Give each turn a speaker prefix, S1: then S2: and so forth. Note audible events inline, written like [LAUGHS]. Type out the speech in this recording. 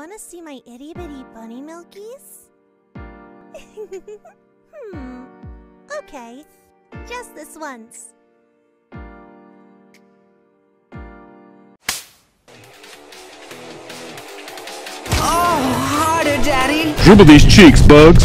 S1: want to see my itty bitty bunny milkies? [LAUGHS] hmm. Okay. Just this once.
S2: Oh, harder, Daddy.
S3: Dribble these cheeks, Bugs.